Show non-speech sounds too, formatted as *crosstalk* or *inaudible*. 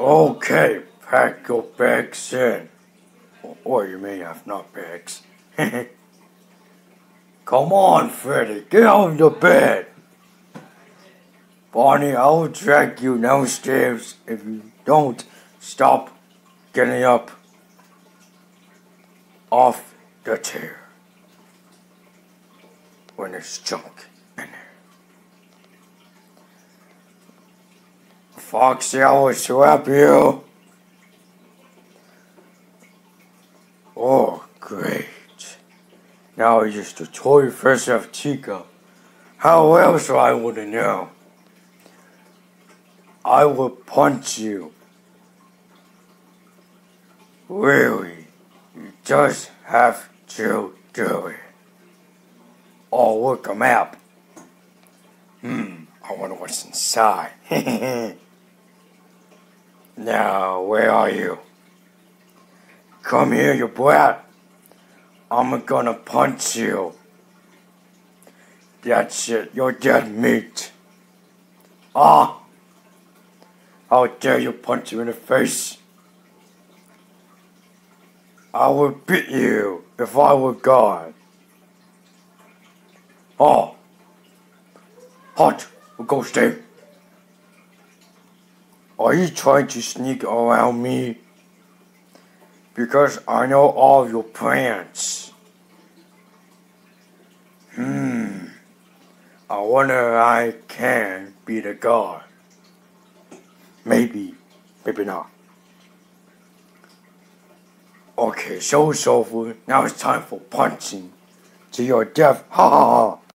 Okay, pack your bags in. Or you may have not bags. *laughs* Come on, Freddy, get out of the bed. Barney, I will drag you downstairs if you don't stop getting up off the chair when there's junk in there. Foxy, I will slap you. Oh, great. Now he's just a toy fish of Chica. How else I would know? I will punch you. Really? You just have to do it. Oh, look, a map. Hmm, I wonder what's inside. *laughs* now, where are you? Come here, you brat. I'm gonna punch you. That's it, you're dead meat. Ah! How dare you punch you in the face? I would beat you if I were God. Oh! Hot! We'll go stay. Are you trying to sneak around me? Because I know all your plans. Hmm. I wonder if I can be the god. Maybe, maybe not. Okay, show's over. Now it's time for punching to your death. Ha ha ha.